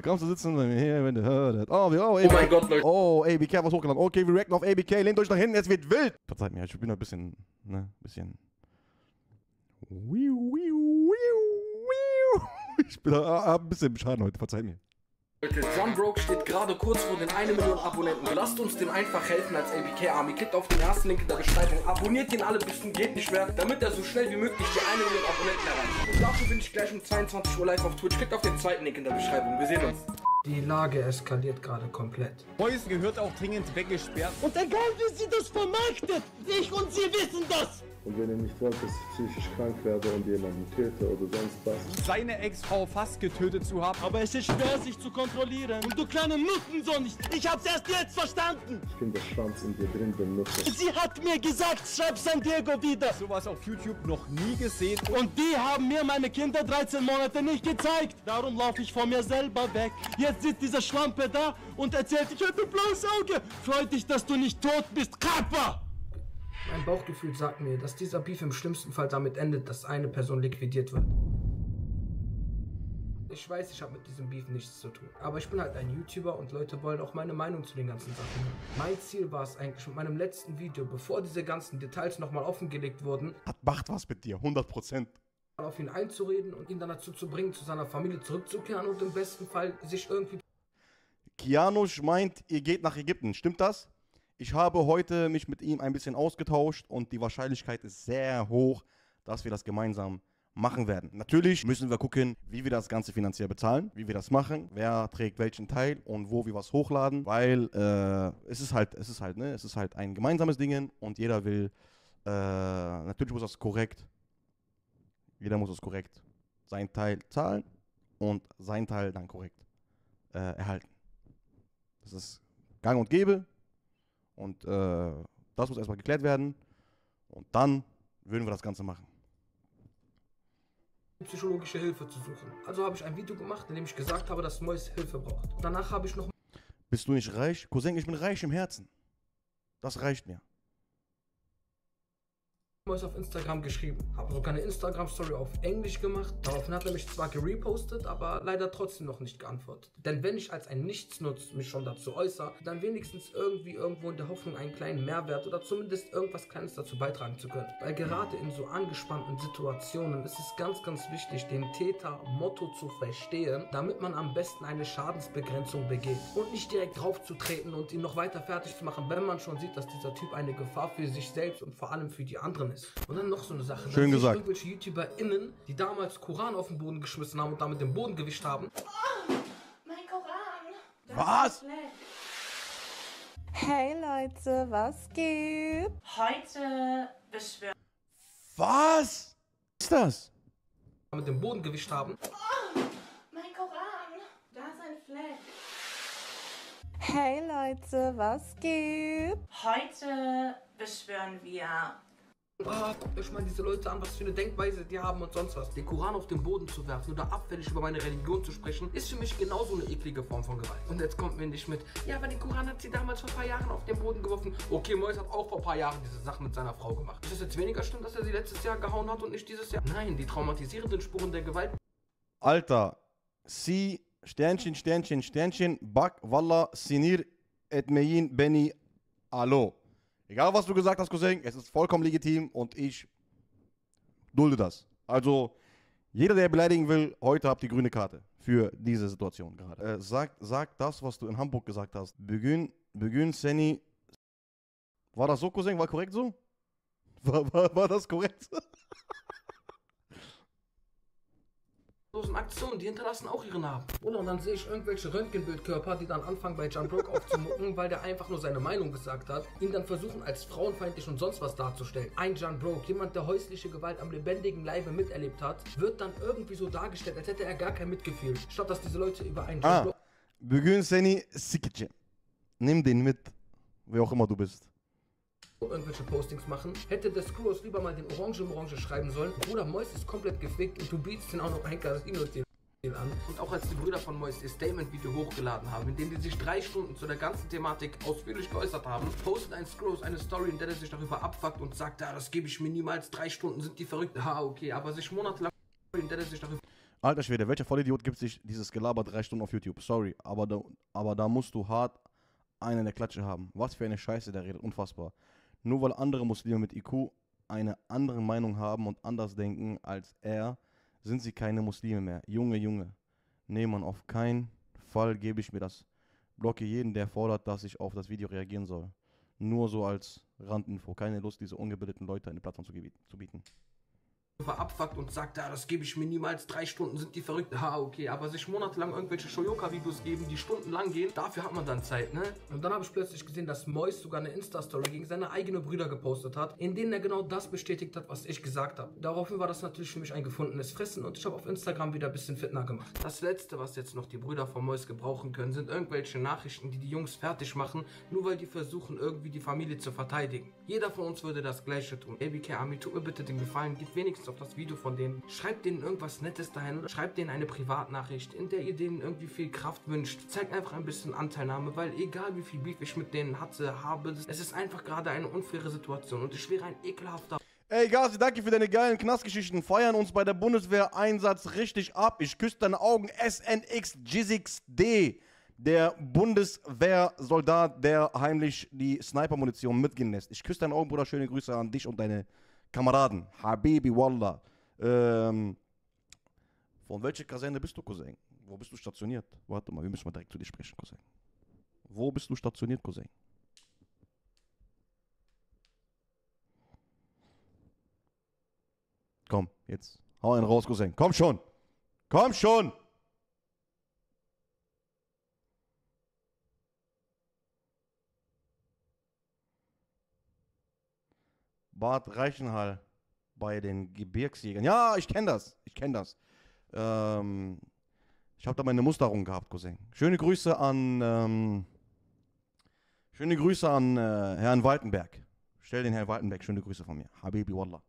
Da kommst du sitzen bei mir her, wenn du hörst. Oh, wie, oh, Oh mein Gott, Leute. Oh, ABK hat was hochgeladen. Okay, wir reacten auf ABK. Lehnt euch nach hinten, es wird wild. Verzeiht mir, ich bin ein bisschen, ne, bisschen. Wiu, wiu. Ich bin ein bisschen Schaden heute, verzeiht mir. Leute, John Broke steht gerade kurz vor den 1 Million Abonnenten. Lasst uns dem einfach helfen als ABK Army. Klickt auf den ersten Link in der Beschreibung. Abonniert ihn alle bis zum geht nicht mehr, damit er so schnell wie möglich die 1 Million Abonnenten erreicht. Und dafür bin ich gleich um 22 Uhr live auf Twitch. Klickt auf den zweiten Link in der Beschreibung. Wir sehen uns. Die Lage eskaliert gerade komplett. Boys gehört auch dringend weggesperrt. Und egal wie sie das vermarktet, ich und sie wissen das. Und wenn ihr nicht wollt, dass ich psychisch krank werde und jemanden töte oder sonst was, Seine Ex-Frau fast getötet zu haben. Aber es ist schwer, sich zu kontrollieren. Und du kleine Nutten so nicht. Ich hab's erst jetzt verstanden. ich bin der Schwanz in dir drin, der Nutte. Sie hat mir gesagt, schreib San Diego wieder. Sowas auf YouTube noch nie gesehen. Und die haben mir meine Kinder 13 Monate nicht gezeigt. Darum laufe ich von mir selber weg. Jetzt sitzt diese Schlampe da und erzählt, ich hätte blaues Auge. Freut dich, dass du nicht tot bist, Kappa! Mein Bauchgefühl sagt mir, dass dieser Beef im schlimmsten Fall damit endet, dass eine Person liquidiert wird. Ich weiß, ich habe mit diesem Beef nichts zu tun. Aber ich bin halt ein YouTuber und Leute wollen auch meine Meinung zu den ganzen Sachen hören. Mein Ziel war es eigentlich mit meinem letzten Video, bevor diese ganzen Details nochmal offengelegt wurden, Hat macht was mit dir, 100 Prozent. auf ihn einzureden und ihn dann dazu zu bringen, zu seiner Familie zurückzukehren und im besten Fall sich irgendwie Kianosch meint, ihr geht nach Ägypten. Stimmt das? Ich habe heute mich mit ihm ein bisschen ausgetauscht und die Wahrscheinlichkeit ist sehr hoch, dass wir das gemeinsam machen werden. Natürlich müssen wir gucken, wie wir das Ganze finanziell bezahlen, wie wir das machen, wer trägt welchen Teil und wo wir was hochladen, weil äh, es ist halt, es ist halt, ne, es ist halt ein gemeinsames Ding und jeder will, äh, natürlich muss das korrekt, jeder muss das korrekt sein Teil zahlen und sein Teil dann korrekt äh, erhalten. Das ist gang und gäbe. Und äh, das muss erstmal geklärt werden. Und dann würden wir das Ganze machen. psychologische Hilfe zu suchen. Also habe ich ein Video gemacht, in dem ich gesagt habe, dass Mois Hilfe braucht. Danach habe ich noch Bist du nicht reich? Cousin, ich bin reich im Herzen. Das reicht mir. Mois auf Instagram geschrieben. Habe sogar eine Instagram-Story auf Englisch gemacht. Daraufhin hat er mich zwar gerepostet, aber leider trotzdem noch nicht geantwortet. Denn wenn ich als ein Nichtsnutz mich schon dazu äußere, dann wenigstens irgendwie irgendwo in der Hoffnung einen kleinen Mehrwert oder zumindest irgendwas Kleines dazu beitragen zu können. Weil gerade in so angespannten Situationen ist es ganz, ganz wichtig, den Täter-Motto zu verstehen, damit man am besten eine Schadensbegrenzung begeht und nicht direkt draufzutreten und ihn noch weiter fertig zu machen, wenn man schon sieht, dass dieser Typ eine Gefahr für sich selbst und vor allem für die anderen ist. Und dann noch so eine Sache. Schön gesagt. Irgendwelche YouTuberInnen, die damals Koran auf den Boden geschmissen haben und damit den Boden gewischt haben. Mein Koran. Das Was? Hey Leute, was geht? Heute beschwören. Was? Was ist das? Mit dem Boden gewischt haben. Mein Koran. Da ist ein Fleck. Hey Leute, was geht? Heute beschwören wir. Ah, guckt euch mal diese Leute an, was für eine Denkweise die haben und sonst was. Den Koran auf den Boden zu werfen oder abfällig über meine Religion zu sprechen, ist für mich genauso eine eklige Form von Gewalt. Und jetzt kommt mir nicht mit, ja, aber den Koran hat sie damals vor ein paar Jahren auf den Boden geworfen. Okay, Mois hat auch vor ein paar Jahren diese Sachen mit seiner Frau gemacht. Ist es jetzt weniger schlimm, dass er sie letztes Jahr gehauen hat und nicht dieses Jahr? Nein, die traumatisierenden Spuren der Gewalt Alter, si Sternchen, Sternchen, Sternchen, Bak, Wallah, Sinir, Etmeyin, Benny, Allo. Egal, was du gesagt hast, Cousin, es ist vollkommen legitim und ich dulde das. Also, jeder, der beleidigen will, heute habt die grüne Karte für diese Situation gerade. Äh, sag, sag das, was du in Hamburg gesagt hast. Begün, Begün, Seni. War das so, Cousin? War korrekt so? War, war, war das korrekt? Losen Aktionen, die hinterlassen auch ihre Narben. Oder und dann sehe ich irgendwelche Röntgenbildkörper, die dann anfangen bei John Brook aufzumucken, weil der einfach nur seine Meinung gesagt hat, ihn dann versuchen als frauenfeindlich und sonst was darzustellen. Ein John Brook, jemand, der häusliche Gewalt am lebendigen Leibe miterlebt hat, wird dann irgendwie so dargestellt, als hätte er gar kein Mitgefühl. Statt dass diese Leute über einen John Ah, Brook bugün seni sikeceğim. Nimm den mit, wer auch immer du bist. Irgendwelche Postings machen, hätte der Screws lieber mal den Orange im Orange schreiben sollen. Bruder, Mois ist komplett gefickt und du bietest den auch noch ein Casino-Deal an. Und auch als die Brüder von Mois ihr Statement-Video hochgeladen haben, in dem die sich drei Stunden zu der ganzen Thematik ausführlich geäußert haben, postet ein Screws eine Story, in der er sich darüber abfuckt und sagt, ja, das gebe ich mir niemals, drei Stunden sind die verrückt. Ha, okay, aber sich monatelang in der er sich darüber Alter Schwede, welcher Vollidiot gibt sich dieses Gelaber drei Stunden auf YouTube? Sorry, aber da, aber da musst du hart einen in der Klatsche haben. Was für eine Scheiße der redet, unfassbar. Nur weil andere Muslime mit IQ eine andere Meinung haben und anders denken als er, sind sie keine Muslime mehr. Junge, Junge. Nee, man, auf keinen Fall gebe ich mir das. Blocke jeden, der fordert, dass ich auf das Video reagieren soll. Nur so als Randinfo. Keine Lust, diese ungebildeten Leute eine Plattform zu, zu bieten. War abfuckt und sagt, ja, das gebe ich mir niemals, drei Stunden sind die verrückt. Ah, okay, aber sich monatelang irgendwelche Shoyoka-Videos geben, die stundenlang gehen, dafür hat man dann Zeit, ne? Und dann habe ich plötzlich gesehen, dass Mois sogar eine Insta-Story gegen seine eigenen Brüder gepostet hat, in denen er genau das bestätigt hat, was ich gesagt habe. Daraufhin war das natürlich für mich ein gefundenes Fressen und ich habe auf Instagram wieder ein bisschen fitner gemacht. Das letzte, was jetzt noch die Brüder von Mois gebrauchen können, sind irgendwelche Nachrichten, die die Jungs fertig machen, nur weil die versuchen, irgendwie die Familie zu verteidigen. Jeder von uns würde das Gleiche tun. ABK Army, tut mir bitte den Gefallen, geht wenigstens auf das Video von denen, schreibt denen irgendwas Nettes dahin, schreibt denen eine Privatnachricht, in der ihr denen irgendwie viel Kraft wünscht. Zeigt einfach ein bisschen Anteilnahme, weil egal wie viel Beef ich mit denen hatte, habe, es ist einfach gerade eine unfaire Situation und ich wäre ein ekelhafter Ey, Gazi, danke für deine geilen Knastgeschichten. Feiern uns bei der Bundeswehr-Einsatz richtig ab. Ich küsse deine Augen. SNX Jizzix D. Der Bundeswehrsoldat, der heimlich die Sniper-Munition mitgehen lässt. Ich küsse deine Augen, Bruder. Schöne Grüße an dich und deine Kameraden. Habibi Wallah. Ähm, von welcher Kaserne bist du, Cousin? Wo bist du stationiert? Warte mal, wir müssen mal direkt zu dir sprechen, Cousin. Wo bist du stationiert, Cousin? Komm, jetzt. Hau einen raus, Cousin. Komm schon. Komm schon. Bad Reichenhall bei den Gebirgsjägern. Ja, ich kenne das. Ich kenne das. Ähm, ich habe da meine Musterung gehabt, Cousin. Schöne Grüße an ähm, schöne Grüße an äh, Herrn Waltenberg. Stell den Herrn Waltenberg schöne Grüße von mir. Habibi Wallah.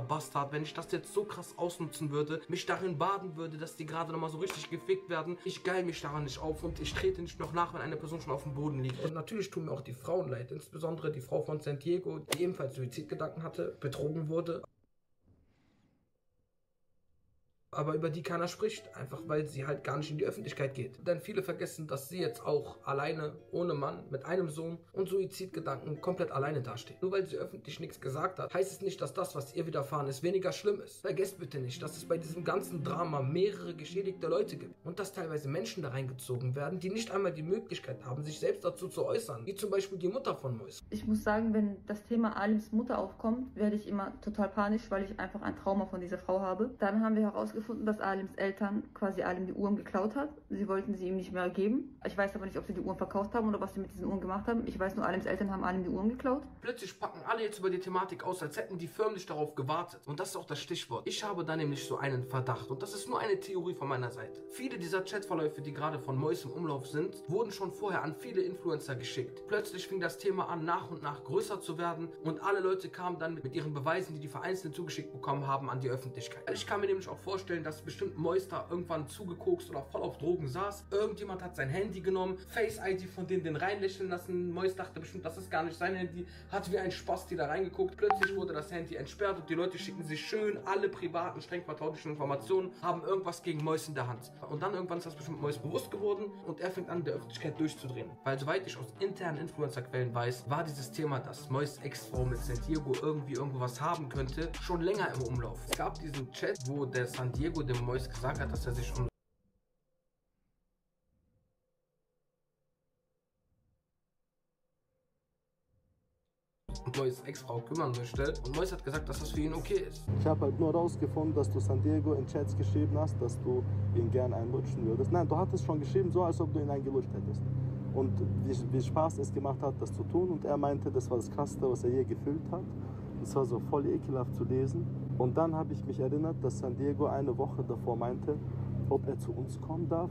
Bastard, wenn ich das jetzt so krass ausnutzen würde, mich darin baden würde, dass die gerade nochmal so richtig gefickt werden. Ich geil mich daran nicht auf und ich trete nicht noch nach, wenn eine Person schon auf dem Boden liegt. Und natürlich tun mir auch die Frauen leid, insbesondere die Frau von San Diego, die ebenfalls Suizidgedanken hatte, betrogen wurde. Aber über die keiner spricht, einfach weil sie halt gar nicht in die Öffentlichkeit geht. Denn viele vergessen, dass sie jetzt auch alleine, ohne Mann, mit einem Sohn und Suizidgedanken komplett alleine dasteht. Nur weil sie öffentlich nichts gesagt hat, heißt es nicht, dass das, was ihr widerfahren ist, weniger schlimm ist. Vergesst bitte nicht, dass es bei diesem ganzen Drama mehrere geschädigte Leute gibt und dass teilweise Menschen da reingezogen werden, die nicht einmal die Möglichkeit haben, sich selbst dazu zu äußern. Wie zum Beispiel die Mutter von Mois. Ich muss sagen, wenn das Thema Alims Mutter aufkommt, werde ich immer total panisch, weil ich einfach ein Trauma von dieser Frau habe. Dann haben wir herausgefunden, dass Alims Eltern quasi Alim die Uhren geklaut hat. Sie wollten sie ihm nicht mehr geben. Ich weiß aber nicht, ob sie die Uhren verkauft haben oder was sie mit diesen Uhren gemacht haben. Ich weiß nur, Alims Eltern haben Alim die Uhren geklaut. Plötzlich packen alle jetzt über die Thematik aus, als hätten die förmlich darauf gewartet. Und das ist auch das Stichwort. Ich habe da nämlich so einen Verdacht. Und das ist nur eine Theorie von meiner Seite. Viele dieser Chatverläufe, die gerade von Mois im Umlauf sind, wurden schon vorher an viele Influencer geschickt. Plötzlich fing das Thema an, nach und nach größer zu werden. Und alle Leute kamen dann mit ihren Beweisen, die die vereinzelten zugeschickt bekommen haben, an die Öffentlichkeit. Ich kann mir nämlich auch vorstellen, dass bestimmt Mois da irgendwann zugekokst oder voll auf Drogen saß. Irgendjemand hat sein Handy genommen, Face-ID von denen den reinlächeln lassen. Mois dachte bestimmt, das ist gar nicht sein Handy. Hat wie ein Spaß die da reingeguckt. Plötzlich wurde das Handy entsperrt und die Leute schicken sich schön alle privaten, streng vertraulichen Informationen, haben irgendwas gegen Mois in der Hand. Und dann irgendwann ist das bestimmt Mois bewusst geworden und er fängt an, der Öffentlichkeit durchzudrehen. Weil soweit ich aus internen Influencer-Quellen weiß, war dieses Thema, dass Mois Ex-Frau mit San Diego irgendwie irgendwo was haben könnte, schon länger im Umlauf. Es gab diesen Chat, wo der San Diego dem Mois gesagt hat, dass er sich um Mois Ex-Frau kümmern möchte. Und Mois hat gesagt, dass das für ihn okay ist. Ich habe halt nur rausgefunden, dass du San Diego in Chats geschrieben hast, dass du ihn gern einlutschen würdest. Nein, du hattest schon geschrieben, so als ob du ihn eingelutscht hättest. Und wie, wie Spaß es gemacht hat, das zu tun. Und er meinte, das war das Krasseste, was er je gefühlt hat. Das war so voll ekelhaft zu lesen. Und dann habe ich mich erinnert, dass San Diego eine Woche davor meinte, ob er zu uns kommen darf.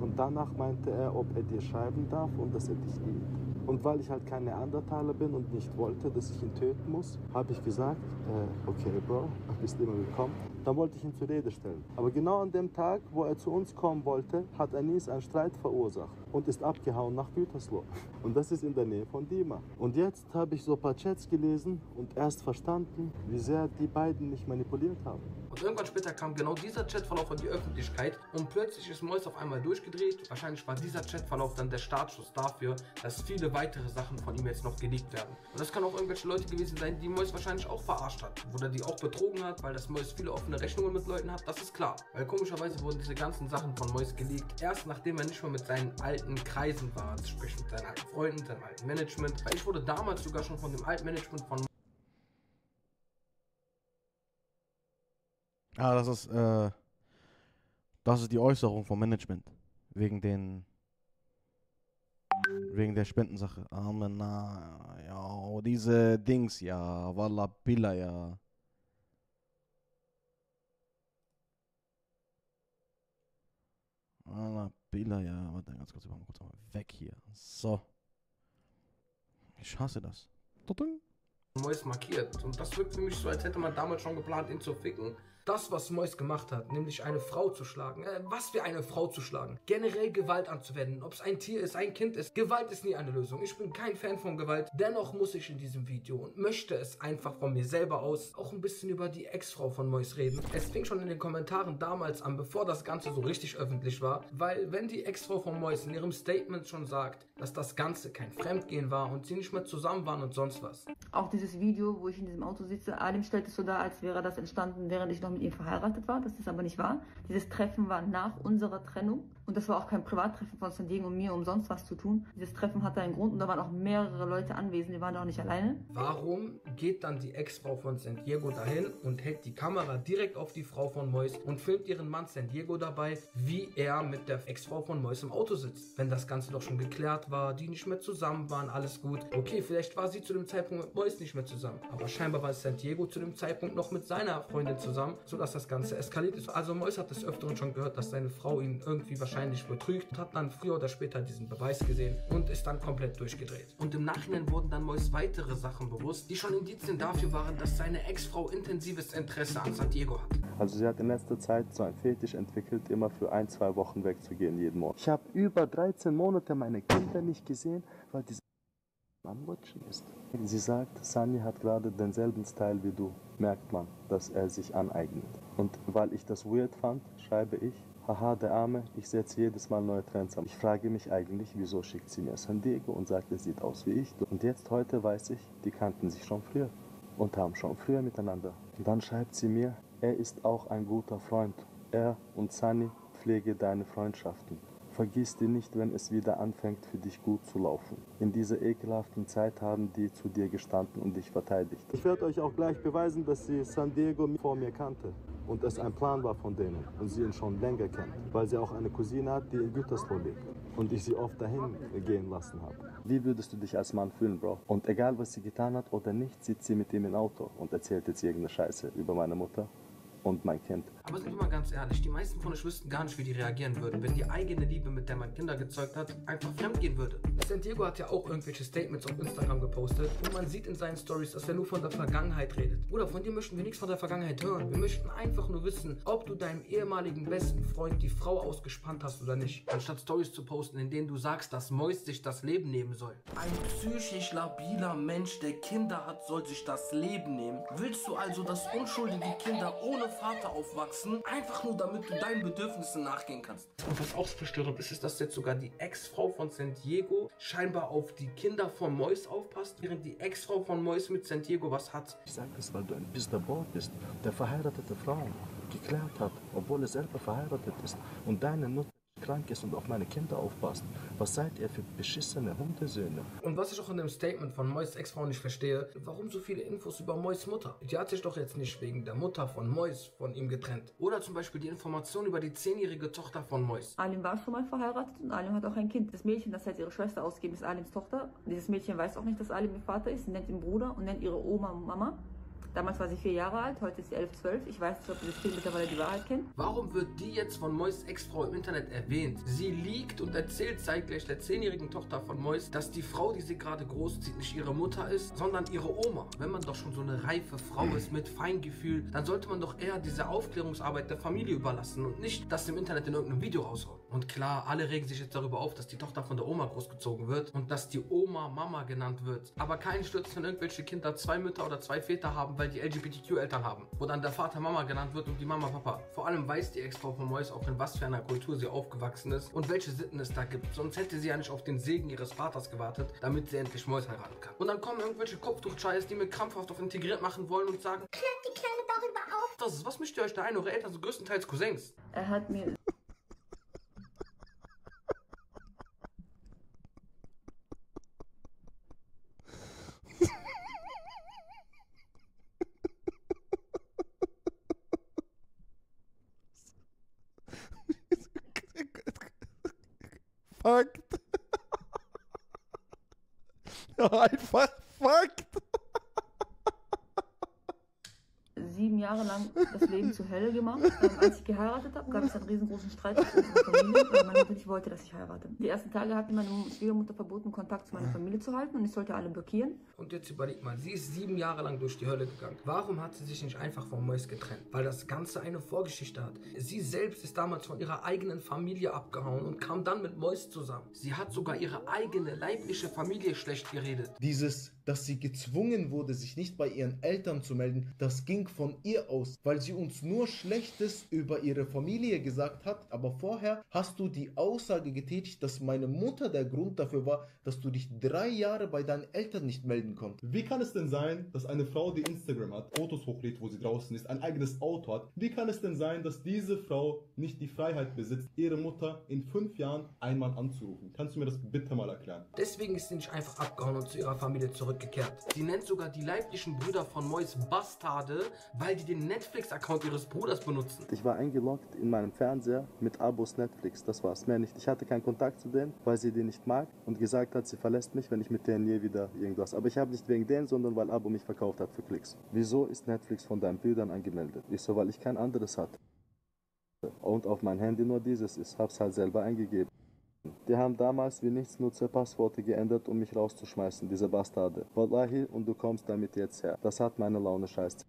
Und danach meinte er, ob er dir schreiben darf und dass er dich liebt. Und weil ich halt kein Neandertaler bin und nicht wollte, dass ich ihn töten muss, habe ich gesagt, äh, okay, Bro, bist immer willkommen. Dann wollte ich ihn zur Rede stellen. Aber genau an dem Tag, wo er zu uns kommen wollte, hat Anis einen Streit verursacht und ist abgehauen nach Gütersloh. Und das ist in der Nähe von Dima. Und jetzt habe ich so ein paar Chats gelesen und erst verstanden, wie sehr die beiden mich manipuliert haben. Und irgendwann später kam genau dieser Chatverlauf an die Öffentlichkeit und plötzlich ist Mois auf einmal durchgedreht. Wahrscheinlich war dieser Chatverlauf dann der Startschuss dafür, dass viele weitere Sachen von ihm jetzt noch geleakt werden. Und das kann auch irgendwelche Leute gewesen sein, die Mois wahrscheinlich auch verarscht hat. Oder die auch betrogen hat, weil das Mois viele offene Rechnungen mit Leuten hat. Das ist klar. Weil komischerweise wurden diese ganzen Sachen von Mois geleakt, erst nachdem er nicht mehr mit seinen alten Kreisen war. Sprich mit seinen alten Freunden, seinem alten Management. Weil ich wurde damals sogar schon von dem alten Management von Ah, das ist, äh, das ist die Äußerung vom Management. Wegen den, wegen der Spendensache. Amen, na, ja, diese Dings, ja, Walla Billa, ja. Walla Billa, ja, warte, ganz kurz, ich mach mal kurz mal weg hier. So. Ich hasse das. Mois markiert. Und das wirkt für mich so, als hätte man damals schon geplant, ihn zu ficken. Das, was Mois gemacht hat, nämlich eine Frau zu schlagen, äh, was für eine Frau zu schlagen, generell Gewalt anzuwenden, ob es ein Tier ist, ein Kind ist, Gewalt ist nie eine Lösung. Ich bin kein Fan von Gewalt, dennoch muss ich in diesem Video und möchte es einfach von mir selber aus auch ein bisschen über die Ex-Frau von Mois reden. Es fing schon in den Kommentaren damals an, bevor das Ganze so richtig öffentlich war, weil wenn die Ex-Frau von Mois in ihrem Statement schon sagt, dass das Ganze kein Fremdgehen war und sie nicht mehr zusammen waren und sonst was. Auch dieses Video, wo ich in diesem Auto sitze, Alim stellt es so dar, als wäre das entstanden, während ich noch mit ihm verheiratet war. Das ist aber nicht wahr. Dieses Treffen war nach unserer Trennung. Und das war auch kein Privattreffen von San Diego und mir, um sonst was zu tun. Dieses Treffen hatte einen Grund und da waren auch mehrere Leute anwesend. Wir waren auch nicht alleine. Warum geht dann die Ex-Frau von San Diego dahin und hält die Kamera direkt auf die Frau von Mois und filmt ihren Mann San Diego dabei, wie er mit der Ex-Frau von Mois im Auto sitzt? Wenn das Ganze doch schon geklärt war, die nicht mehr zusammen waren, alles gut. Okay, vielleicht war sie zu dem Zeitpunkt mit Mois nicht mehr zusammen. Aber scheinbar war San Diego zu dem Zeitpunkt noch mit seiner Freundin zusammen, sodass das Ganze eskaliert ist. Also Mois hat des Öfteren schon gehört, dass seine Frau ihn irgendwie wahrscheinlich betrügt, hat dann früher oder später diesen Beweis gesehen und ist dann komplett durchgedreht. Und im Nachhinein wurden dann Mois weitere Sachen bewusst, die schon Indizien dafür waren, dass seine Ex-Frau intensives Interesse an San Diego hat. Also sie hat in letzter Zeit so ein Fetisch entwickelt, immer für ein, zwei Wochen wegzugehen jeden Monat. Ich habe über 13 Monate meine Kinder nicht gesehen, weil diese am Lutschen ist. Sie sagt, Sunny hat gerade denselben Style wie du. Merkt man, dass er sich aneignet. Und weil ich das weird fand, schreibe ich, haha, der Arme, ich setze jedes Mal neue Trends an. Ich frage mich eigentlich, wieso schickt sie mir San Diego und sagt, er sieht aus wie ich. Und jetzt heute weiß ich, die kannten sich schon früher und haben schon früher miteinander. Und dann schreibt sie mir, er ist auch ein guter Freund. Er und Sunny pflege deine Freundschaften. Vergiss die nicht, wenn es wieder anfängt für dich gut zu laufen. In dieser ekelhaften Zeit haben die zu dir gestanden und dich verteidigt. Ich werde euch auch gleich beweisen, dass sie San Diego vor mir kannte und es ein Plan war von denen und sie ihn schon länger kennt, weil sie auch eine Cousine hat, die in Gütersloh lebt und ich sie oft dahin gehen lassen habe. Wie würdest du dich als Mann fühlen, Bro? Und egal, was sie getan hat oder nicht, sitzt sie mit ihm im Auto und erzählt jetzt irgendeine Scheiße über meine Mutter und mein Kind. Aber sind wir mal ganz ehrlich, die meisten von euch wüssten gar nicht, wie die reagieren würden, wenn die eigene Liebe, mit der man Kinder gezeugt hat, einfach fremdgehen würde. San Diego hat ja auch irgendwelche Statements auf Instagram gepostet und man sieht in seinen Stories, dass er nur von der Vergangenheit redet. Bruder, von dir möchten wir nichts von der Vergangenheit hören. Wir möchten einfach nur wissen, ob du deinem ehemaligen besten Freund die Frau ausgespannt hast oder nicht. Anstatt Stories zu posten, in denen du sagst, dass Mois sich das Leben nehmen soll. Ein psychisch labiler Mensch, der Kinder hat, soll sich das Leben nehmen. Willst du also, dass unschuldige Kinder ohne Vater aufwachsen, einfach nur damit du deinen Bedürfnissen nachgehen kannst. Und was auch verstörend ist, ist, dass jetzt sogar die Ex-Frau von San Diego scheinbar auf die Kinder von Mois aufpasst, während die Ex-Frau von Mois mit San Diego was hat. Ich sage das, weil du ein Mr. Boy bist, der verheiratete Frauen geklärt hat, obwohl er selber verheiratet ist und deine Mutter krank ist und auf meine Kinder aufpasst. Was seid ihr für beschissene Hundesöhne? Und was ich auch in dem Statement von Mois Ex-Frau nicht verstehe, warum so viele Infos über Mois Mutter? Die hat sich doch jetzt nicht wegen der Mutter von Mois von ihm getrennt. Oder zum Beispiel die Information über die zehnjährige Tochter von Mois. Alim war schon mal verheiratet und Alim hat auch ein Kind. Das Mädchen, das jetzt ihre Schwester ausgeben, ist Alims Tochter. Dieses Mädchen weiß auch nicht, dass Alim ihr Vater ist. Sie nennt ihn Bruder und nennt ihre Oma Mama. Damals war sie vier Jahre alt, heute ist sie elf, zwölf. Ich weiß nicht, ob dieses Kind mittlerweile die Wahrheit kennt. Warum wird die jetzt von Mois Ex-Frau im Internet erwähnt? Sie liegt und erzählt zeitgleich der zehnjährigen Tochter von Mois, dass die Frau, die sie gerade großzieht, nicht ihre Mutter ist, sondern ihre Oma. Wenn man doch schon so eine reife Frau ist mit Feingefühl, dann sollte man doch eher diese Aufklärungsarbeit der Familie überlassen und nicht das im Internet in irgendeinem Video raushauen. Und klar, alle regen sich jetzt darüber auf, dass die Tochter von der Oma großgezogen wird und dass die Oma Mama genannt wird. Aber keinen stürzt, wenn irgendwelche Kinder zwei Mütter oder zwei Väter haben, weil die LGBTQ-Eltern haben. Wo dann der Vater Mama genannt wird und die Mama Papa. Vor allem weiß die Ex-Frau von Mois auch, in was für einer Kultur sie aufgewachsen ist und welche Sitten es da gibt. Sonst hätte sie ja nicht auf den Segen ihres Vaters gewartet, damit sie endlich Mois heiraten kann. Und dann kommen irgendwelche Kopftuchscheiß, die mir krampfhaft auf integriert machen wollen und sagen, Klärt die Kleine darüber auf. das ist, was mischt ihr euch da ein? Eure Eltern sind größtenteils Cousins. Er hat mir Fakt. Einfach Fakt. sieben Jahre lang das Leben zur Hölle gemacht. Ähm, als ich geheiratet habe, gab es einen riesengroßen Streit mit unserer Familie, weil meine Mutter nicht wollte, dass ich heirate. Die ersten Tage hat mir meine Schwiegermutter verboten, Kontakt zu meiner Familie zu halten und ich sollte alle blockieren. Und jetzt überleg mal, sie ist sieben Jahre lang durch die Hölle gegangen. Warum hat sie sich nicht einfach von Mois getrennt? Weil das Ganze eine Vorgeschichte hat. Sie selbst ist damals von ihrer eigenen Familie abgehauen und kam dann mit Mois zusammen. Sie hat sogar ihre eigene leibliche Familie schlecht geredet. Dieses, dass sie gezwungen wurde, sich nicht bei ihren Eltern zu melden, das ging von ihr aus, weil sie uns nur Schlechtes über ihre Familie gesagt hat, aber vorher hast du die Aussage getätigt, dass meine Mutter der Grund dafür war, dass du dich drei Jahre bei deinen Eltern nicht melden konntest. Wie kann es denn sein, dass eine Frau, die Instagram hat, Fotos hochlädt, wo sie draußen ist, ein eigenes Auto hat, wie kann es denn sein, dass diese Frau nicht die Freiheit besitzt, ihre Mutter in fünf Jahren einmal anzurufen? Kannst du mir das bitte mal erklären? Deswegen ist sie nicht einfach abgehauen und zu ihrer Familie zurückgekehrt. Sie nennt sogar die leiblichen Brüder von Mois Bastarde, weil die den Netflix-Account ihres Bruders benutzen. Ich war eingeloggt in meinem Fernseher mit Abos Netflix, das war's, mehr nicht. Ich hatte keinen Kontakt zu denen, weil sie die nicht mag und gesagt hat, sie verlässt mich, wenn ich mit denen je wieder irgendwas. Aber ich habe nicht wegen denen, sondern weil Abo mich verkauft hat für Klicks. Wieso ist Netflix von deinen Brüdern angemeldet? Ich so, weil ich kein anderes hatte. Und auf mein Handy nur dieses ist, hab's halt selber eingegeben. Die haben damals wie Nichtsnutzer Passworte geändert, um mich rauszuschmeißen, diese Bastarde. Wallahi, und du kommst damit jetzt her. Das hat meine Laune scheiß.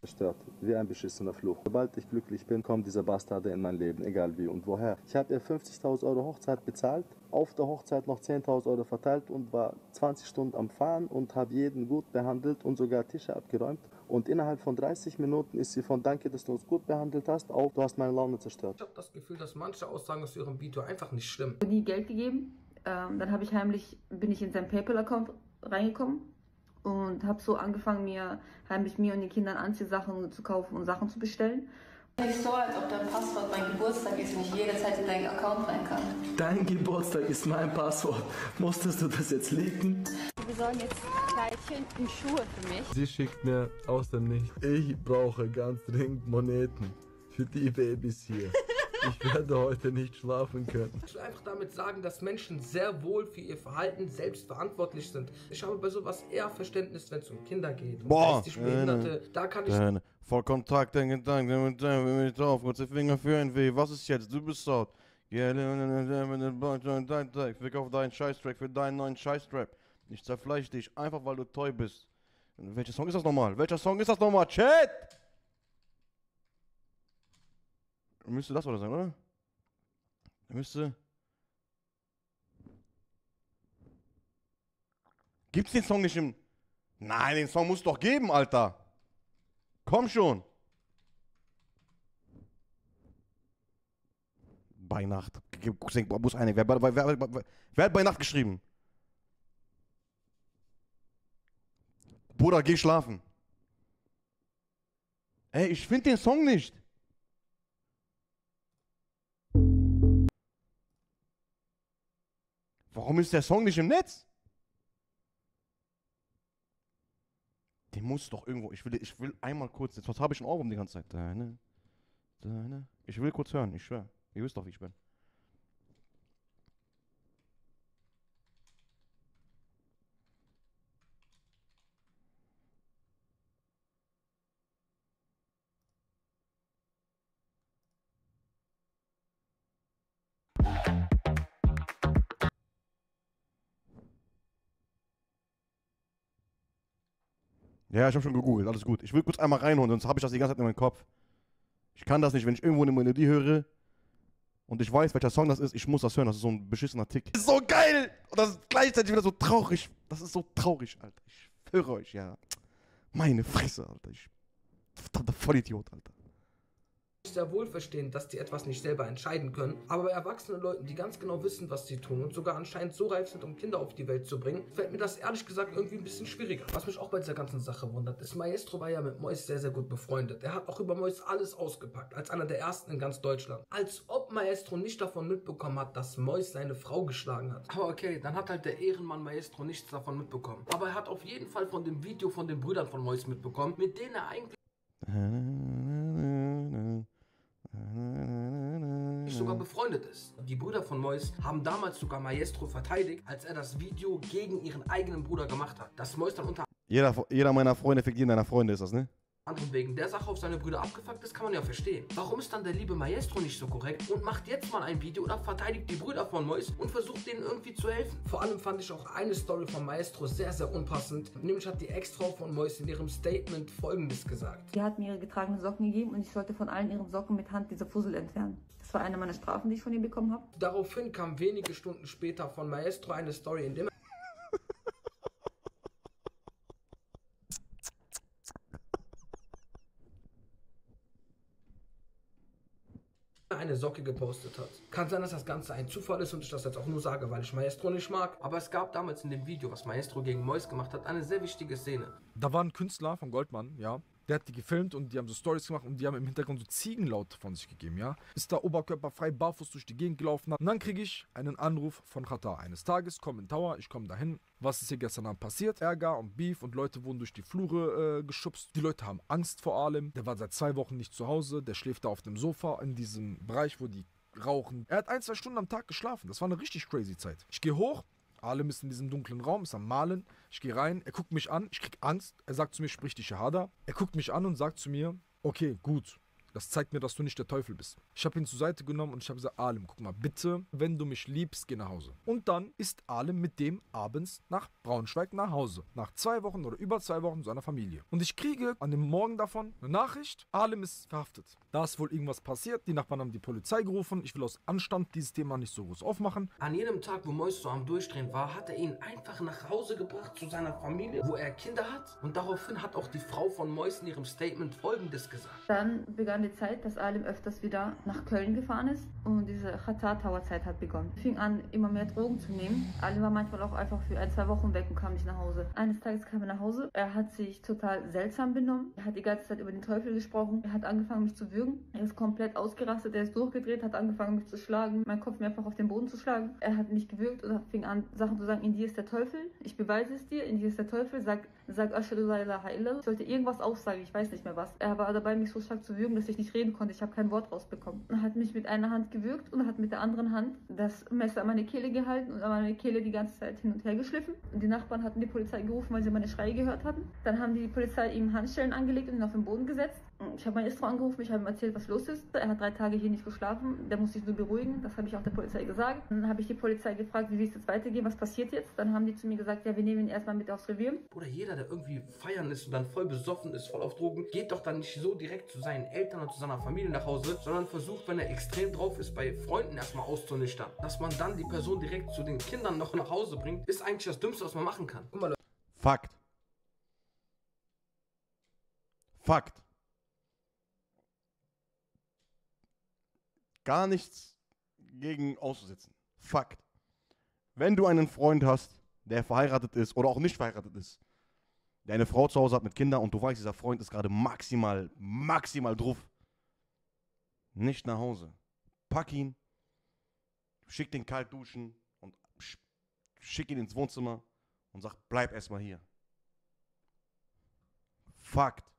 Zerstört, wie ein beschissener Fluch. Sobald ich glücklich bin, kommen diese Bastarde in mein Leben, egal wie und woher. Ich habe ihr 50.000 Euro Hochzeit bezahlt, auf der Hochzeit noch 10.000 Euro verteilt und war 20 Stunden am Fahren und habe jeden gut behandelt und sogar Tische abgeräumt. Und innerhalb von 30 Minuten ist sie von Danke, dass du uns gut behandelt hast, auf du hast meine Laune zerstört. Ich habe das Gefühl, dass manche Aussagen aus ihrem Video einfach nicht stimmen. nie Geld gegeben. Ähm, dann habe ich heimlich, bin ich in seinen PayPal-Account reingekommen und habe so angefangen, mir heimlich mir und den Kindern Anziehsachen zu kaufen und Sachen zu bestellen. Nicht so, als ob dein Passwort mein Geburtstag ist und ich jederzeit in deinen Account rein kann. Dein Geburtstag ist mein Passwort. Musstest du das jetzt legen? Wir besorgen jetzt Kleidchen und Schuhe für mich. Sie schickt mir aus dem Nichts. Ich brauche ganz dringend Moneten für die Babys hier. Ich werde heute nicht schlafen können. Ich will einfach damit sagen, dass Menschen sehr wohl für ihr Verhalten selbst verantwortlich sind. Ich habe bei sowas eher Verständnis, wenn es um Kinder geht. Um Boah, geistig Behinderte. Da kann ich. Deine Vollkontakt, den Gedanken, den Gedanken, drauf, kurze Finger für ein Weh. Was ist jetzt? Du bist out. Fick auf deinen Scheißtrack für deinen neuen Scheißtrap. Ich zerfleisch dich, einfach weil du toll bist. Welcher Song ist das nochmal? Welcher Song ist das nochmal? Chat! Müsste das oder sein, oder? Müsste. Gibt's den Song nicht im. Nein, den Song muss doch geben, Alter. Komm schon. Bei Nacht. Muss eine. Wer, wer, wer, wer, hat bei Nacht geschrieben? Bruder, geh schlafen. Ey, ich finde den Song nicht. Warum ist der Song nicht im Netz? Den muss doch irgendwo. Ich will, ich will einmal kurz. Jetzt habe ich ein Ohrwurm die ganze Zeit. Deine, deine. Ich will kurz hören, ich schwöre. Ihr wisst doch, wie ich bin. Ja, ich habe schon gegoogelt, alles gut. Ich will kurz einmal reinholen, sonst habe ich das die ganze Zeit in meinem Kopf. Ich kann das nicht, wenn ich irgendwo eine Melodie höre und ich weiß, welcher Song das ist, ich muss das hören. Das ist so ein beschissener Tick. Das ist so geil! Und das ist gleichzeitig wieder so traurig. Das ist so traurig, Alter. Ich höre euch, ja. Meine Fresse, Alter. Ich. Verdammter Vollidiot, Alter. Sehr wohl verstehen, dass die etwas nicht selber entscheiden können. Aber bei erwachsenen Leuten, die ganz genau wissen, was sie tun und sogar anscheinend so reif sind, um Kinder auf die Welt zu bringen, fällt mir das ehrlich gesagt irgendwie ein bisschen schwieriger. Was mich auch bei dieser ganzen Sache wundert, ist, Maestro war ja mit Mois sehr, sehr gut befreundet. Er hat auch über Mois alles ausgepackt, als einer der ersten in ganz Deutschland. Als ob Maestro nicht davon mitbekommen hat, dass Mois seine Frau geschlagen hat. Aber okay, dann hat halt der Ehrenmann Maestro nichts davon mitbekommen. Aber er hat auf jeden Fall von dem Video von den Brüdern von Mois mitbekommen, mit denen er eigentlich sogar befreundet ist. Die Brüder von Mois haben damals sogar Maestro verteidigt, als er das Video gegen ihren eigenen Bruder gemacht hat. Dass Mois dann unter Jeder, jeder meiner Freunde fickt jeden deiner Freunde, ist das, ne? Anderem wegen der Sache auf seine Brüder abgefuckt ist, kann man ja verstehen. Warum ist dann der liebe Maestro nicht so korrekt und macht jetzt mal ein Video oder verteidigt die Brüder von Mois und versucht denen irgendwie zu helfen? Vor allem fand ich auch eine Story von Maestro sehr, sehr unpassend. Nämlich hat die Ex-Frau von Mois in ihrem Statement folgendes gesagt. Die hat mir ihre getragenen Socken gegeben und ich sollte von allen ihren Socken mit Hand diese Fussel entfernen. Das war eine meiner Strafen, die ich von ihr bekommen habe. Daraufhin kam wenige Stunden später von Maestro eine Story, in dem eine Socke gepostet hat. Kann sein, dass das Ganze ein Zufall ist und ich das jetzt auch nur sage, weil ich Maestro nicht mag. Aber es gab damals in dem Video, was Maestro gegen Mois gemacht hat, eine sehr wichtige Szene. Da war ein Künstler von Goldmann, ja. Der hat die gefilmt und die haben so Stories gemacht und die haben im Hintergrund so Ziegenlaut von sich gegeben, ja. Ist da oberkörperfrei barfuß durch die Gegend gelaufen. Und dann kriege ich einen Anruf von Qatar. Eines Tages, komm in Tower, ich komme dahin. Was ist hier gestern Abend passiert? Ärger und Beef und Leute wurden durch die Flure äh, geschubst. Die Leute haben Angst vor allem. Der war seit zwei Wochen nicht zu Hause. Der schläft da auf dem Sofa in diesem Bereich, wo die rauchen. Er hat ein, zwei Stunden am Tag geschlafen. Das war eine richtig crazy Zeit. Ich gehe hoch, Alem ist in diesem dunklen Raum, ist am Malen. Ich gehe rein, er guckt mich an, ich krieg Angst. Er sagt zu mir, sprich die Shahada. Er guckt mich an und sagt zu mir, okay, gut. Das zeigt mir, dass du nicht der Teufel bist. Ich habe ihn zur Seite genommen und ich habe gesagt, Alem, guck mal, bitte, wenn du mich liebst, geh nach Hause. Und dann ist Alem mit dem abends nach Braunschweig nach Hause. Nach zwei Wochen oder über zwei Wochen zu seiner Familie. Und ich kriege an dem Morgen davon eine Nachricht, Alem ist verhaftet. Da ist wohl irgendwas passiert, die Nachbarn haben die Polizei gerufen. Ich will aus Anstand dieses Thema nicht so groß aufmachen. An jedem Tag, wo Mois so am Durchdrehen war, hat er ihn einfach nach Hause gebracht zu seiner Familie, wo er Kinder hat. Und daraufhin hat auch die Frau von Mois in ihrem Statement folgendes gesagt. Dann begann die Zeit, dass Alim öfters wieder nach Köln gefahren ist und diese Qatar Tower Zeit hat begonnen. Fing an, immer mehr Drogen zu nehmen. Alim war manchmal auch einfach für ein, zwei Wochen weg und kam nicht nach Hause. Eines Tages kam er nach Hause. Er hat sich total seltsam benommen. Er hat die ganze Zeit über den Teufel gesprochen. Er hat angefangen, mich zu würgen. Er ist komplett ausgerastet. Er ist durchgedreht, hat angefangen, mich zu schlagen, meinen Kopf mehrfach auf den Boden zu schlagen. Er hat mich gewürgt und fing an, Sachen zu sagen, in dir ist der Teufel. Ich beweise es dir, in dir ist der Teufel. Sag, sag Ashadu la ilaha. Ich sollte irgendwas aufsagen, ich weiß nicht mehr was. Er war dabei, mich so stark zu würgen, dass ich nicht reden konnte. Ich habe kein Wort rausbekommen. Er hat mich mit einer Hand gewürgt und hat mit der anderen Hand das Messer an meine Kehle gehalten und an meine Kehle die ganze Zeit hin und her geschliffen. Und die Nachbarn hatten die Polizei gerufen, weil sie meine Schreie gehört hatten. Dann haben die Polizei ihm Handschellen angelegt und ihn auf den Boden gesetzt. Ich habe meinen Istro angerufen, ich habe ihm erzählt, was los ist. Er hat drei Tage hier nicht geschlafen, der muss sich nur beruhigen. Das habe ich auch der Polizei gesagt. Dann habe ich die Polizei gefragt, wie will es jetzt weitergehen, was passiert jetzt? Dann haben die zu mir gesagt, ja, wir nehmen ihn erstmal mit aufs Revier. Oder jeder, der irgendwie feiern ist und dann voll besoffen ist, voll auf Drogen, geht doch dann nicht so direkt zu seinen Eltern und zu seiner Familie nach Hause, sondern versucht, wenn er extrem drauf ist, bei Freunden erstmal auszunüchtern. Dass man dann die Person direkt zu den Kindern noch nach Hause bringt, ist eigentlich das Dümmste, was man machen kann. Guck mal, Fakt. Fakt. Gar nichts gegen auszusetzen. Fakt. Wenn du einen Freund hast, der verheiratet ist oder auch nicht verheiratet ist, der eine Frau zu Hause hat mit Kindern und du weißt, dieser Freund ist gerade maximal, maximal drauf, nicht nach Hause. Pack ihn, schick den kalt duschen und sch- schick ihn ins Wohnzimmer und sag, bleib erstmal hier. Fakt.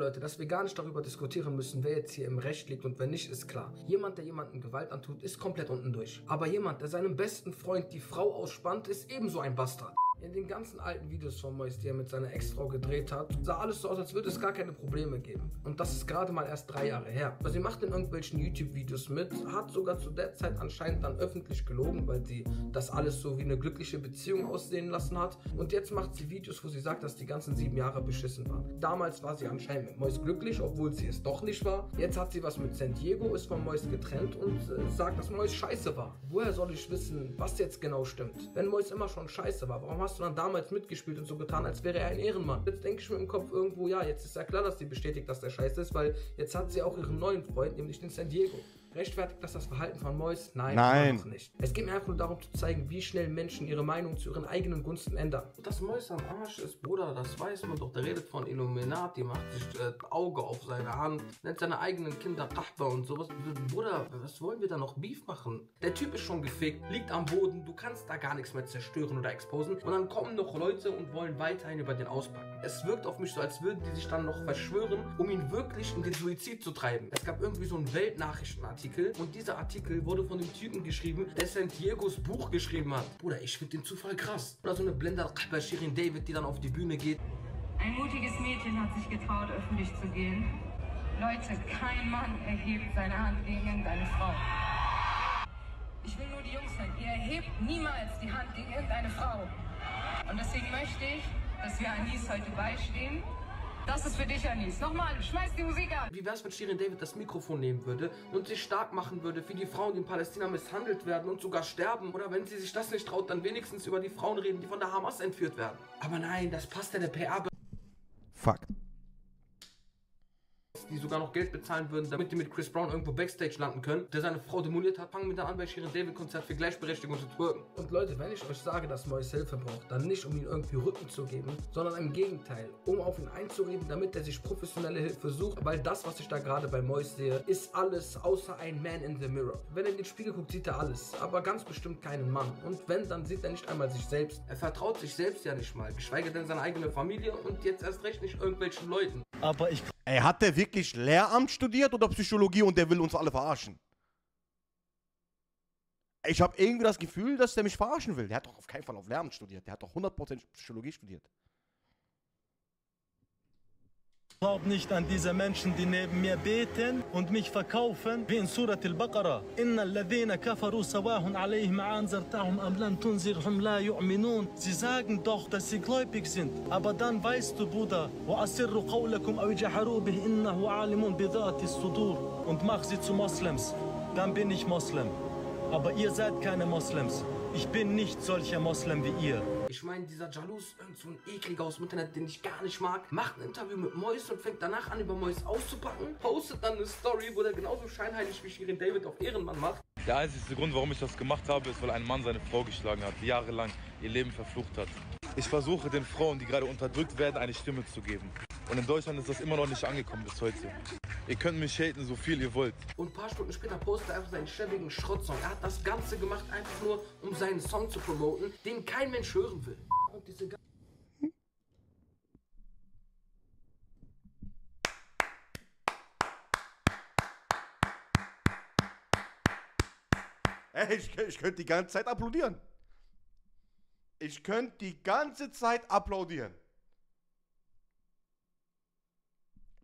Leute, dass wir gar nicht darüber diskutieren müssen, wer jetzt hier im Recht liegt und wer nicht, ist klar. Jemand, der jemanden Gewalt antut, ist komplett unten durch. Aber jemand, der seinem besten Freund die Frau ausspannt, ist ebenso ein Bastard. In den ganzen alten Videos von Mois, die er mit seiner Ex-Frau gedreht hat, sah alles so aus, als würde es gar keine Probleme geben. Und das ist gerade mal erst drei Jahre her. Also sie macht in irgendwelchen YouTube-Videos mit, hat sogar zu der Zeit anscheinend dann öffentlich gelogen, weil sie das alles so wie eine glückliche Beziehung aussehen lassen hat. Und jetzt macht sie Videos, wo sie sagt, dass die ganzen sieben Jahre beschissen waren. Damals war sie anscheinend mit Mois glücklich, obwohl sie es doch nicht war. Jetzt hat sie was mit San Diego, ist von Mois getrennt und äh, sagt, dass Mois scheiße war. Woher soll ich wissen, was jetzt genau stimmt? Wenn Mois immer schon scheiße war, warum hast dann damals mitgespielt und so getan, als wäre er ein Ehrenmann? Jetzt denke ich mir im Kopf irgendwo, ja, jetzt ist ja klar, dass sie bestätigt, dass der scheiße ist, weil jetzt hat sie auch ihren neuen Freund, nämlich den San Diego. Rechtfertigt das das Verhalten von Mois? Nein, Nein. nicht. Es geht mir einfach nur darum zu zeigen, wie schnell Menschen ihre Meinung zu ihren eigenen Gunsten ändern. Dass Mois am Arsch ist, Bruder, das weiß man doch. Der redet von Illuminati, macht sich äh, Auge auf seine Hand, nennt seine eigenen Kinder Kahba und sowas. Bruder, was wollen wir da noch Beef machen? Der Typ ist schon gefickt, liegt am Boden, du kannst da gar nichts mehr zerstören oder exposen. Und dann kommen noch Leute und wollen weiterhin über den auspacken. Es wirkt auf mich so, als würden die sich dann noch verschwören, um ihn wirklich in den Suizid zu treiben. Es gab irgendwie so einen Weltnachrichtenartikel und dieser Artikel wurde von dem Typen geschrieben, der San Diegos Buch geschrieben hat. Bruder, ich finde den Zufall krass. Oder so eine Blender Shirin David, die dann auf die Bühne geht. Ein mutiges Mädchen hat sich getraut, öffentlich zu gehen. Leute, kein Mann erhebt seine Hand gegen irgendeine Frau. Ich will nur die Jungs sein. Ihr erhebt niemals die Hand gegen irgendeine Frau. Und deswegen möchte ich, dass wir Anis heute beistehen. Das ist für dich, Anis. Nochmal, schmeiß die Musik an. Wie wär's, wenn Shirin David das Mikrofon nehmen würde und sich stark machen würde für die Frauen, die in Palästina misshandelt werden und sogar sterben? Oder wenn sie sich das nicht traut, dann wenigstens über die Frauen reden, die von der Hamas entführt werden. Aber nein, das passt ja der PA Fakt. Die sogar noch Geld bezahlen würden, damit die mit Chris Brown irgendwo Backstage landen können, der seine Frau demoliert hat, fangen wir dann an bei Shirin David Konzert für Gleichberechtigung zu twerken. Und Leute, wenn ich euch sage, dass Mois Hilfe braucht, dann nicht um ihm irgendwie Rücken zu geben, sondern im Gegenteil, um auf ihn einzureden, damit er sich professionelle Hilfe sucht, weil das, was ich da gerade bei Mois sehe, ist alles außer ein Man in the Mirror. Wenn er in den Spiegel guckt, sieht er alles, aber ganz bestimmt keinen Mann. Und wenn, dann sieht er nicht einmal sich selbst. Er vertraut sich selbst ja nicht mal, geschweige denn seine eigene Familie und jetzt erst recht nicht irgendwelchen Leuten. Aber ich. Ey, hat der wirklich Lehramt studiert oder Psychologie und der will uns alle verarschen? Ich habe irgendwie das Gefühl, dass der mich verarschen will. Der hat doch auf keinen Fall auf Lehramt studiert. Der hat doch 100% Psychologie studiert. Glaub nicht an diese Menschen, die neben mir beten und mich verkaufen, wie in Surat al-Baqarah. Inna alladhina kafaru sawahun alayhim anzartahum am tunzirhum la yu'minun. Sie sagen doch, dass sie gläubig sind. Aber dann weißt du, Bruder, wa asirru qawlakum aw jaharu bih innahu alimun bidhati sudur. Und mach sie zu Moslems. Dann bin ich Moslem. Aber ihr seid keine Moslems. Ich bin nicht solcher Moslem wie ihr. Ich meine, dieser Jalous, irgend so ein ekliger aus dem Internet, den ich gar nicht mag, macht ein Interview mit Mois und fängt danach an, über Mois auszupacken, postet dann eine Story, wo der genauso scheinheilig wie Shirin David auf Ehrenmann macht. Der einzige Grund, warum ich das gemacht habe, ist, weil ein Mann seine Frau geschlagen hat, jahrelang ihr Leben verflucht hat. Ich versuche den Frauen, die gerade unterdrückt werden, eine Stimme zu geben. Und in Deutschland ist das immer noch nicht angekommen bis heute. Ihr könnt mich haten, so viel ihr wollt. Und ein paar Stunden später postet er einfach seinen schäbigen Schrottsong. Er hat das Ganze gemacht, einfach nur, um seinen Song zu promoten, den kein Mensch hören will. Und diese ga- Ey, ich, ich könnte die ganze Zeit applaudieren. Ich könnte die ganze Zeit applaudieren.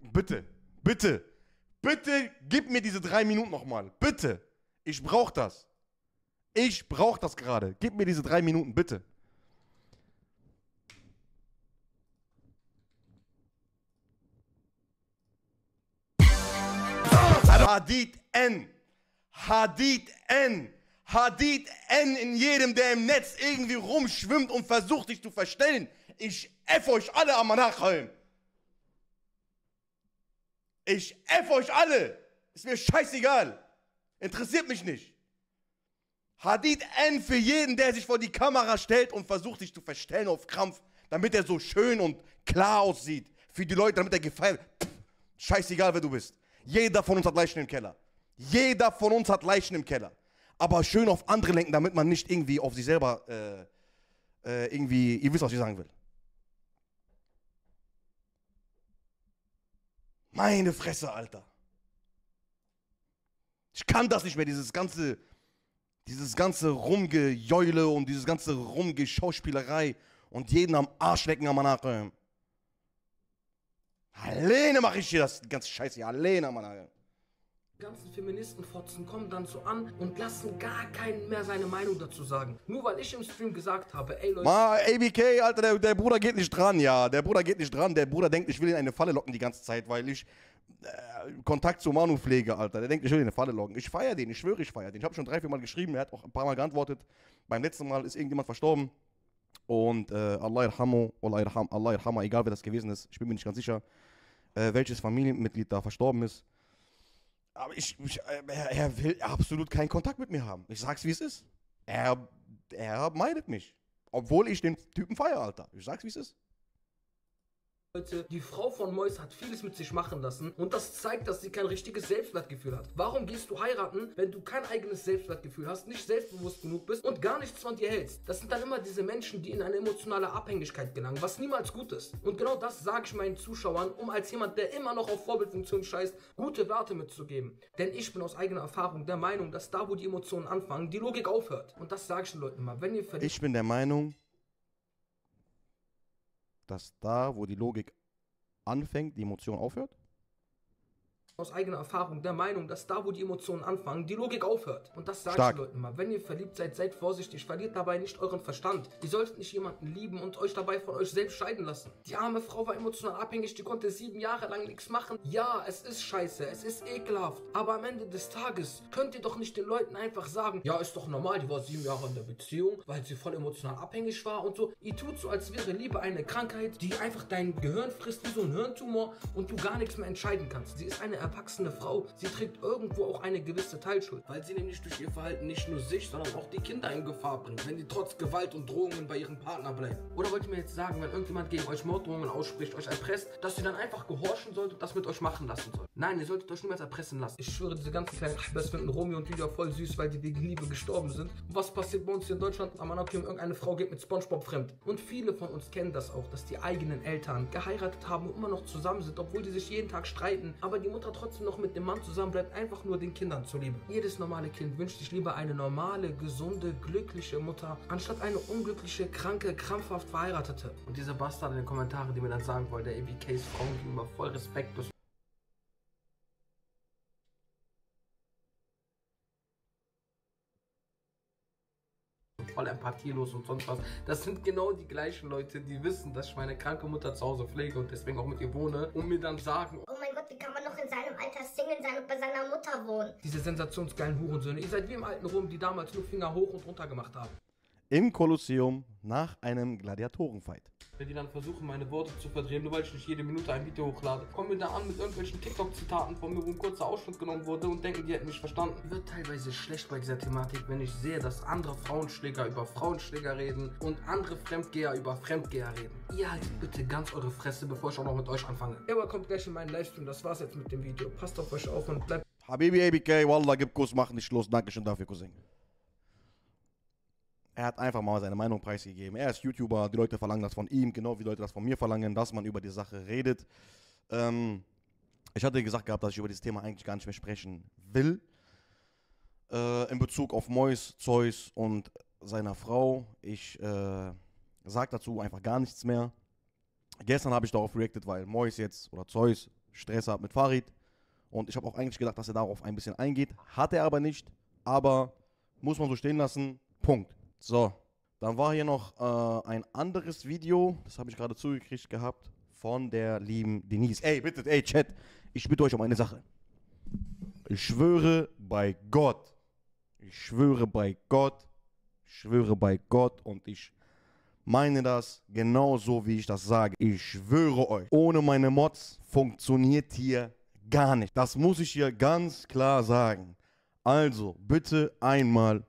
Bitte, bitte, bitte gib mir diese drei Minuten nochmal. Bitte. Ich brauch das. Ich brauch das gerade. Gib mir diese drei Minuten, bitte. Hadid N. Hadid N. Hadid N in jedem, der im Netz irgendwie rumschwimmt und versucht, dich zu verstellen. Ich F euch alle am Nachholm. Ich F euch alle. Ist mir scheißegal. Interessiert mich nicht. Hadid N für jeden, der sich vor die Kamera stellt und versucht, sich zu verstellen auf Krampf, damit er so schön und klar aussieht. Für die Leute, damit er gefeiert. Pff, scheißegal, wer du bist. Jeder von uns hat Leichen im Keller. Jeder von uns hat Leichen im Keller. Aber schön auf andere lenken, damit man nicht irgendwie auf sich selber äh, äh, irgendwie, ihr wisst, was ich sagen will. Meine Fresse, Alter. Ich kann das nicht mehr, dieses ganze, dieses ganze Rumgejeule und dieses ganze Rumgeschauspielerei und jeden am Arsch lecken am Anachem. Alleine mache ich hier das ganze Scheiße hier. Alleine, Mann. Die ganzen Feministenfotzen kommen dann so an und lassen gar keinen mehr seine Meinung dazu sagen. Nur weil ich im Stream gesagt habe, ey Leute. Ma, ABK, Alter, der, der Bruder geht nicht dran, ja. Der Bruder geht nicht dran. Der Bruder denkt, ich will ihn in eine Falle locken die ganze Zeit, weil ich äh, Kontakt zu Manu pflege, Alter. Der denkt, ich will ihn in eine Falle locken. Ich feiere den, ich schwöre, ich feiere den. Ich habe schon drei, vier Mal geschrieben, er hat auch ein paar Mal geantwortet. Beim letzten Mal ist irgendjemand verstorben. Und äh, Allah irhamu, Allah irham, Allah irhama, egal wer das gewesen ist, ich bin mir nicht ganz sicher, äh, welches Familienmitglied da verstorben ist. Aber ich, ich äh, er, er will absolut keinen Kontakt mit mir haben. Ich sag's wie es ist. Er, er meidet mich. Obwohl ich den Typen feiere, Alter. Ich sag's wie es ist. Leute, die Frau von Mois hat vieles mit sich machen lassen und das zeigt, dass sie kein richtiges Selbstwertgefühl hat. Warum gehst du heiraten, wenn du kein eigenes Selbstwertgefühl hast, nicht selbstbewusst genug bist und gar nichts von dir hältst? Das sind dann immer diese Menschen, die in eine emotionale Abhängigkeit gelangen, was niemals gut ist. Und genau das sage ich meinen Zuschauern, um als jemand, der immer noch auf Vorbildfunktion scheißt, gute Werte mitzugeben. Denn ich bin aus eigener Erfahrung der Meinung, dass da, wo die Emotionen anfangen, die Logik aufhört. Und das sage ich den Leuten immer. Wenn ihr Ich bin der Meinung, dass da, wo die Logik anfängt, die Emotion aufhört. Aus eigener Erfahrung der Meinung, dass da, wo die Emotionen anfangen, die Logik aufhört. Und das sage ich Leuten immer. Wenn ihr verliebt seid, seid vorsichtig, verliert dabei nicht euren Verstand. Ihr solltet nicht jemanden lieben und euch dabei von euch selbst scheiden lassen. Die arme Frau war emotional abhängig, die konnte sieben Jahre lang nichts machen. Ja, es ist scheiße, es ist ekelhaft. Aber am Ende des Tages könnt ihr doch nicht den Leuten einfach sagen, ja, ist doch normal, die war sieben Jahre in der Beziehung, weil sie voll emotional abhängig war und so. Ihr tut so, als wäre Liebe eine Krankheit, die einfach dein Gehirn frisst wie so ein Hirntumor und du gar nichts mehr entscheiden kannst. Sie ist eine erwachsene Frau. Sie trägt irgendwo auch eine gewisse Teilschuld, weil sie nämlich durch ihr Verhalten nicht nur sich, sondern auch die Kinder in Gefahr bringt, wenn die trotz Gewalt und Drohungen bei ihrem Partner bleiben. Oder wollt ihr mir jetzt sagen, wenn irgendjemand gegen euch Morddrohungen ausspricht, euch erpresst, dass ihr dann einfach gehorchen solltet, das mit euch machen lassen sollt? Nein, ihr solltet euch niemals erpressen lassen. Ich schwöre, diese ganzen kleinen Best finden Romeo und Julia voll süß, weil die wegen Liebe gestorben sind. Und was passiert bei uns hier in Deutschland? Am Anakim, irgendeine Frau geht mit Spongebob fremd. Und viele von uns kennen das auch, dass die eigenen Eltern geheiratet haben und immer noch zusammen sind, obwohl die sich jeden Tag streiten, aber die Mutter trotzdem noch mit dem Mann zusammen bleibt, einfach nur den Kindern zuliebe. Jedes normale Kind wünscht sich lieber eine normale, gesunde, glückliche Mutter, anstatt eine unglückliche, kranke, krampfhaft verheiratete. Und diese Bastard in den Kommentaren, die mir dann sagen wollen, der ABK ist Frauen gegenüber voll respektlos. Voll empathielos und sonst was. Das sind genau die gleichen Leute, die wissen, dass ich meine kranke Mutter zu Hause pflege und deswegen auch mit ihr wohne und mir dann sagen, Oh mein Gott, wie kann man noch in seinem Alter Single sein und bei seiner Mutter wohnen? diese sensationsgeilen Hurensöhne, ihr seid wie im alten Rom, die damals nur Finger hoch und runter gemacht haben. Im Kolosseum nach einem Gladiatorenfight. Wenn die dann versuchen, meine Worte zu verdrehen, nur weil ich nicht jede Minute ein Video hochlade, kommen wir da an mit irgendwelchen TikTok-Zitaten von mir, wo ein kurzer Ausschnitt genommen wurde und denken, die hätten mich verstanden. Wird teilweise schlecht bei dieser Thematik, wenn ich sehe, dass andere Frauenschläger über Frauenschläger reden und andere Fremdgeher über Fremdgeher reden. Ihr haltet bitte ganz eure Fresse, bevor ich auch noch mit euch anfange. Aber kommt gleich in meinen Livestream, das war's jetzt mit dem Video. Passt auf euch auf und bleibt Habibi ABK, Wallah, gib Kuss, mach nicht los. Dankeschön dafür, Cousin. Er hat einfach mal seine Meinung preisgegeben. Er ist YouTuber, die Leute verlangen das von ihm, genau wie Leute das von mir verlangen, dass man über die Sache redet. Ähm, ich hatte gesagt gehabt, dass ich über dieses Thema eigentlich gar nicht mehr sprechen will. Äh, in Bezug auf Mois, Zeus und seiner Frau. Ich äh, sage dazu einfach gar nichts mehr. Gestern habe ich darauf reacted, weil Mois jetzt oder Zeus Stress hat mit Farid. Und ich habe auch eigentlich gedacht, dass er darauf ein bisschen eingeht. Hat er aber nicht. Aber muss man so stehen lassen. Punkt. So. Dann war hier noch äh, ein anderes Video. Das habe ich gerade zugekriegt gehabt. Von der lieben Denise. Ey, bitte, ey, Chat. Ich bitte euch um eine Sache. Ich schwöre bei Gott. Ich schwöre bei Gott. Ich schwöre bei Gott. Und ich meine das genauso, wie ich das sage. Ich schwöre euch. Ohne meine Mods funktioniert hier gar nicht. Das muss ich hier ganz klar sagen. Also, bitte einmal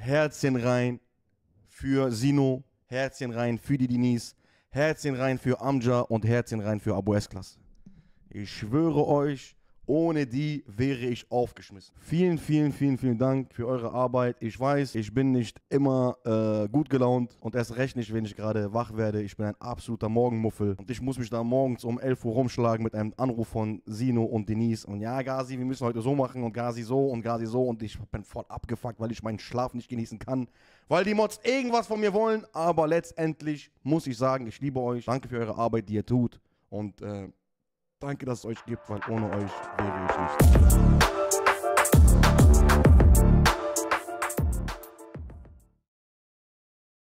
Herzchen rein für Sino, Herzchen rein für die Denise, Herzchen rein für Amja und Herzchen rein für Abu S-Klasse. Ich schwöre euch, Ohne die wäre ich aufgeschmissen. Vielen, vielen, vielen, vielen Dank für eure Arbeit. Ich weiß, ich bin nicht immer äh, gut gelaunt und erst recht nicht, wenn ich gerade wach werde. Ich bin ein absoluter Morgenmuffel und ich muss mich da morgens um 11 Uhr rumschlagen mit einem Anruf von Sino und Denise. Und ja, Gazi, wir müssen heute so machen und Gazi so und Gazi so und ich bin voll abgefuckt, weil ich meinen Schlaf nicht genießen kann, weil die Mods irgendwas von mir wollen. Aber letztendlich muss ich sagen, ich liebe euch. Danke für eure Arbeit, die ihr tut und äh, danke, dass es euch gibt, weil ohne euch wäre ich nicht.